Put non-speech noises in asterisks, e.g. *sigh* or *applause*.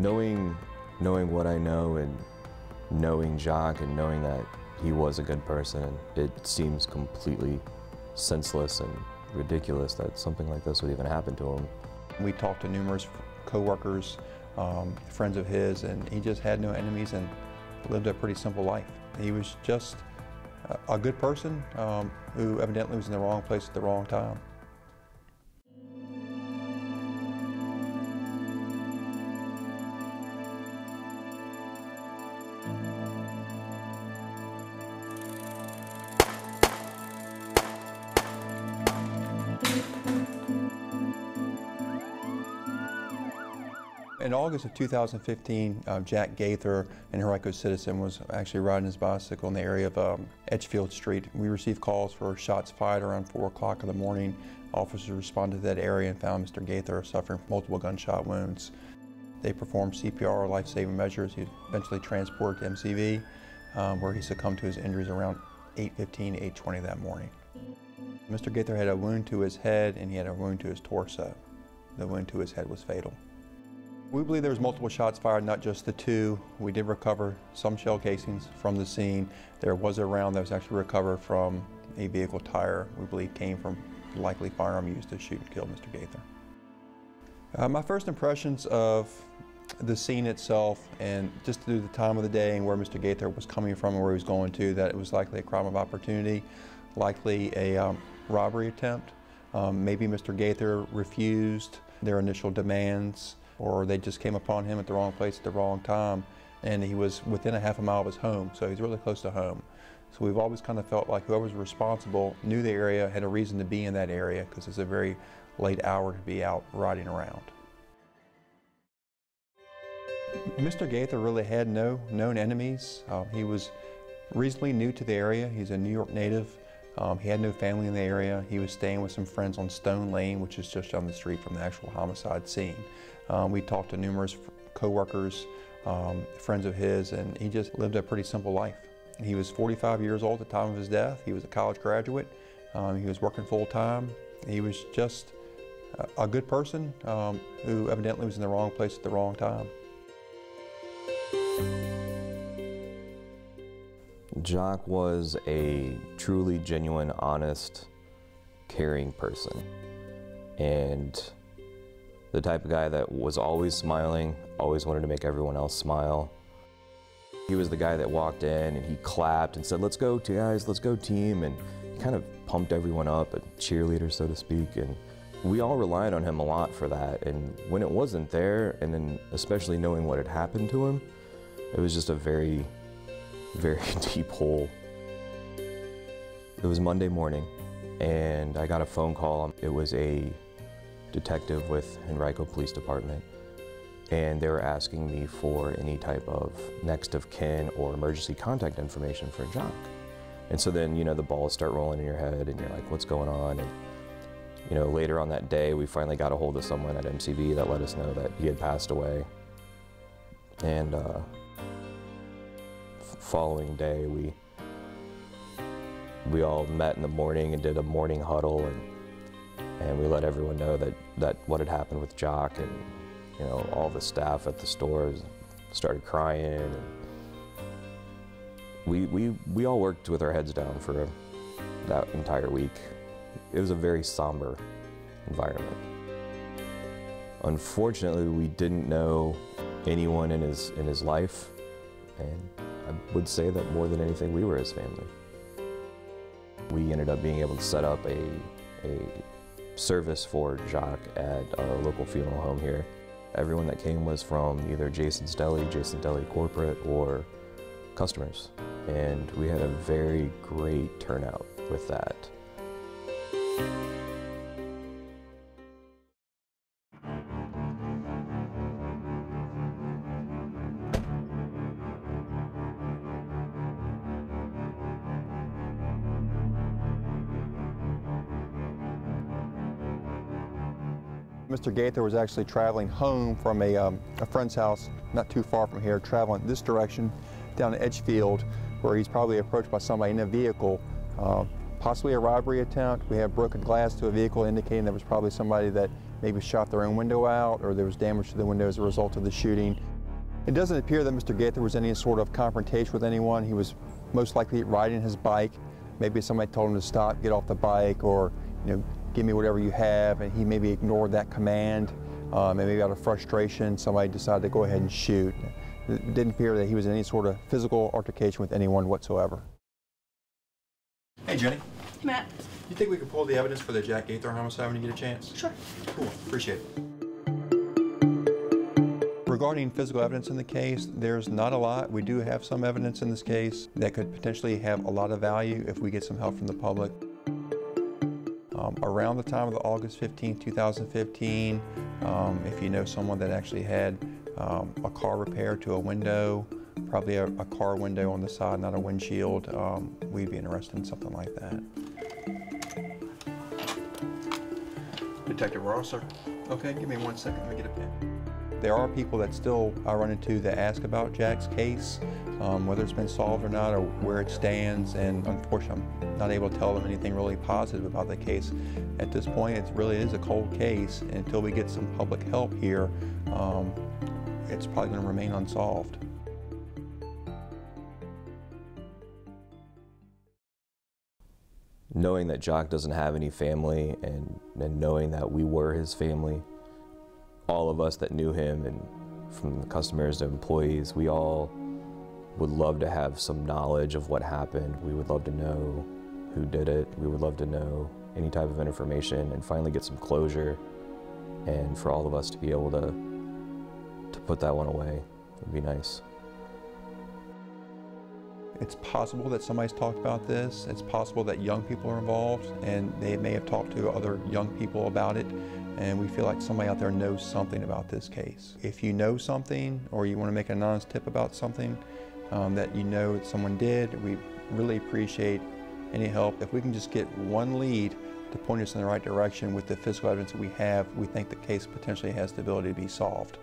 knowing, knowing what I know and knowing Jacque and knowing that he was a good person, it seems completely senseless and ridiculous that something like this would even happen to him. We talked to numerous coworkers, um, friends of his, and he just had no enemies and lived a pretty simple life. He was just a, a good person um, who evidently was in the wrong place at the wrong time. In August of 2015, uh, Jacque Gauthier, an Henrico citizen, was actually riding his bicycle in the area of um, Edgefield Street. We received calls for shots fired around 4 o'clock in the morning. Officers responded to that area and found Mr. Gauthier suffering multiple gunshot wounds. They performed CPR, life-saving measures. He was eventually transported to MCV, um, where he succumbed to his injuries around 8.15, 8.20 that morning. Mr. Gauthier had a wound to his head and he had a wound to his torso. The wound to his head was fatal. We believe there was multiple shots fired, not just the two. We did recover some shell casings from the scene. There was a round that was actually recovered from a vehicle tire we believe came from likely firearm used to shoot and kill Mr. Gauthier. Uh, my first impressions of the scene itself and just through the time of the day and where Mr. Gauthier was coming from and where he was going to, that it was likely a crime of opportunity, likely a um, robbery attempt. Um, maybe Mr. Gauthier refused their initial demands or they just came upon him at the wrong place at the wrong time and he was within a half a mile of his home, so he's really close to home. So we've always kind of felt like whoever was responsible knew the area, had a reason to be in that area because it's a very late hour to be out riding around. Mr. Gauthier really had no known enemies. Uh, he was reasonably new to the area. He's a New York native. Um, he had no family in the area. He was staying with some friends on Stone Lane, which is just down the street from the actual homicide scene. Um, we talked to numerous co-workers, um, friends of his, and he just lived a pretty simple life. He was 45 years old at the time of his death. He was a college graduate. Um, he was working full time. He was just a, a good person um, who evidently was in the wrong place at the wrong time. Jacque was a truly genuine, honest, caring person. And the type of guy that was always smiling, always wanted to make everyone else smile. He was the guy that walked in and he clapped and said, let's go guys, let's go team. And he kind of pumped everyone up, a cheerleader, so to speak. And we all relied on him a lot for that. And when it wasn't there, and then especially knowing what had happened to him, it was just a very, very *laughs* deep hole. It was Monday morning and I got a phone call. It was a detective with Henrico Police Department and they were asking me for any type of next of kin or emergency contact information for Jacque. And so then, you know, the balls start rolling in your head and you're like, what's going on? And, you know, later on that day, we finally got a hold of someone at MCV that let us know that he had passed away. And uh, following day, we we all met in the morning and did a morning huddle and and we let everyone know that, that what had happened with Jacque and you know all the staff at the stores started crying and we, we, we all worked with our heads down for that entire week. It was a very somber environment. Unfortunately, we didn't know anyone in his, in his life, and I would say that more than anything, we were his family. We ended up being able to set up a, a service for Jacque at our local funeral home here. Everyone that came was from either Jason's Deli, Jason's Deli Corporate, or customers. And we had a very great turnout with that. Mr. Gauthier was actually traveling home from a, um, a, friend's house not too far from here, traveling this direction down to Edgefield, where he's probably approached by somebody in a vehicle, uh, possibly a robbery attempt. We have broken glass to a vehicle indicating there was probably somebody that maybe shot their own window out or there was damage to the window as a result of the shooting. It doesn't appear that Mr. Gauthier was any sort of confrontation with anyone. He was most likely riding his bike. Maybe somebody told him to stop, get off the bike, or you know, give me whatever you have, and he maybe ignored that command. Um, and maybe out of frustration, somebody decided to go ahead and shoot. It didn't appear that he was in any sort of physical altercation with anyone whatsoever. Hey, Jenny. Hey, Matt. You think we could pull the evidence for the Jacque Gauthier homicide when you get a chance? Sure. Cool. Appreciate it. Regarding physical evidence in the case, there's not a lot. We do have some evidence in this case that could potentially have a lot of value if we get some help from the public. Um, around the time of the August 15, 2015, um, if you know someone that actually had um, a car repair to a window, probably a, a, car window on the side, not a windshield, um, we'd be interested in something like that. Detective Ross, sir. Okay, give me one second, let me get a pen. There are people that still I run into that ask about Jacque's case, um, whether it's been solved or not, or where it stands, and unfortunately I'm not able to tell them anything really positive about the case. At this point, it really is a cold case, until we get some public help here, um, it's probably going to remain unsolved. Knowing that Jacque doesn't have any family and, and knowing that we were his family, all of us that knew him and from the customers to employees, we all would love to have some knowledge of what happened. We would love to know who did it. We would love to know any type of information and finally get some closure and for all of us to be able to to put that one away would be nice. It's possible that somebody's talked about this. It's possible that young people are involved and they may have talked to other young people about it and we feel like somebody out there knows something about this case. If you know something or you want to make an anonymous tip about something um, that you know that someone did, we really appreciate any help. If we can just get one lead to point us in the right direction with the physical evidence that we have, we think the case potentially has the ability to be solved.